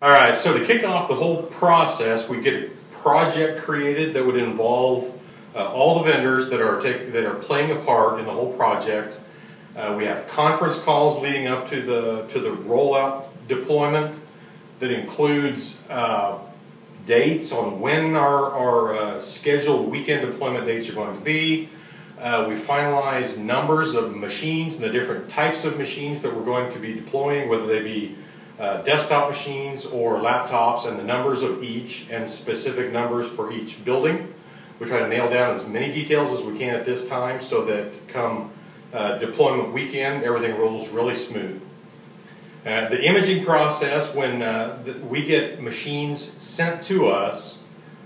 All right, so to kick off the whole process, we get a project created that would involve uh, all the vendors that are take, that are playing a part in the whole project. Uh, we have conference calls leading up to the to the rollout deployment that includes uh, dates on when our, our uh, scheduled weekend deployment dates are going to be. Uh, we finalize numbers of machines and the different types of machines that we're going to be deploying, whether they be uh, desktop machines or laptops and the numbers of each and specific numbers for each building. We try to nail down as many details as we can at this time so that come uh, deployment weekend, everything rolls really smooth. Uh, the imaging process, when uh, the, we get machines sent to us,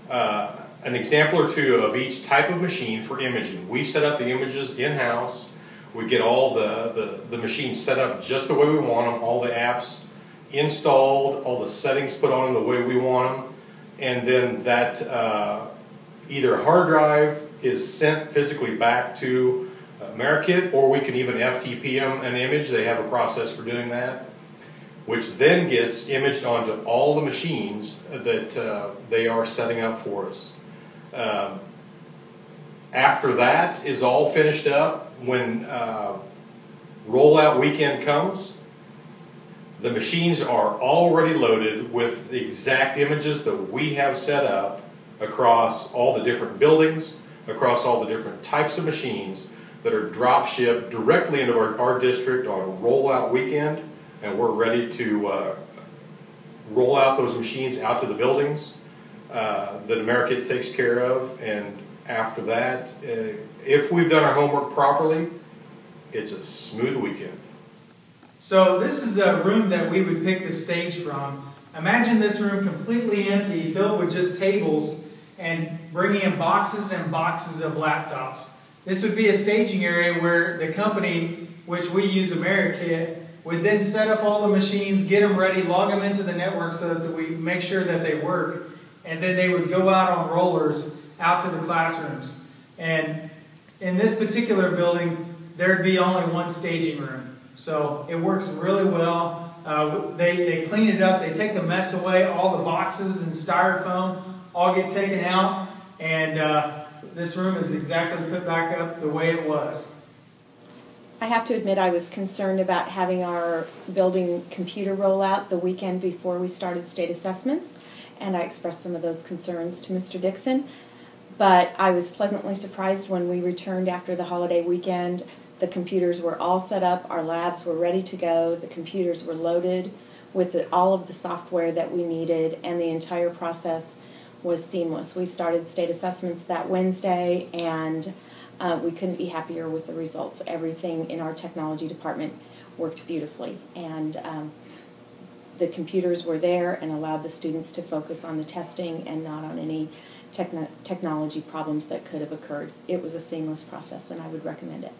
uh, an example or two of each type of machine for imaging. We set up the images in-house. We get all the, the, the machines set up just the way we want them, all the apps installed, all the settings put on them the way we want them, and then that uh, either hard drive is sent physically back to AmeriKit, or we can even FTP them an image. They have a process for doing that, which then gets imaged onto all the machines that uh, they are setting up for us. Um, after that is all finished up, when uh, rollout weekend comes, the machines are already loaded with the exact images that we have set up across all the different buildings, across all the different types of machines that are drop shipped directly into our, our district on a rollout weekend, and we're ready to uh, roll out those machines out to the buildings uh, that AmeriKit takes care of, and after that, uh, if we've done our homework properly, it's a smooth weekend. So this is a room that we would pick the stage from. Imagine this room completely empty, filled with just tables, and bringing in boxes and boxes of laptops. This would be a staging area where the company, which we use AmeriKit, would then set up all the machines, get them ready, log them into the network so that we make sure that they work, and then they would go out on rollers out to the classrooms. And in this particular building, there'd be only one staging room. So it works really well. Uh, they, they clean it up, they take the mess away, all the boxes and styrofoam all get taken out, and uh, this room is exactly put back up the way it was. I have to admit, I was concerned about having our building computer roll out the weekend before we started state assessments, and I expressed some of those concerns to Mr. Dickson. But I was pleasantly surprised when we returned after the holiday weekend the computers were all set up, our labs were ready to go, the computers were loaded with the, all of the software that we needed, and the entire process was seamless. We started state assessments that Wednesday, and uh, we couldn't be happier with the results. Everything in our technology department worked beautifully, and um, the computers were there and allowed the students to focus on the testing and not on any technology problems that could have occurred. It was a seamless process, and I would recommend it.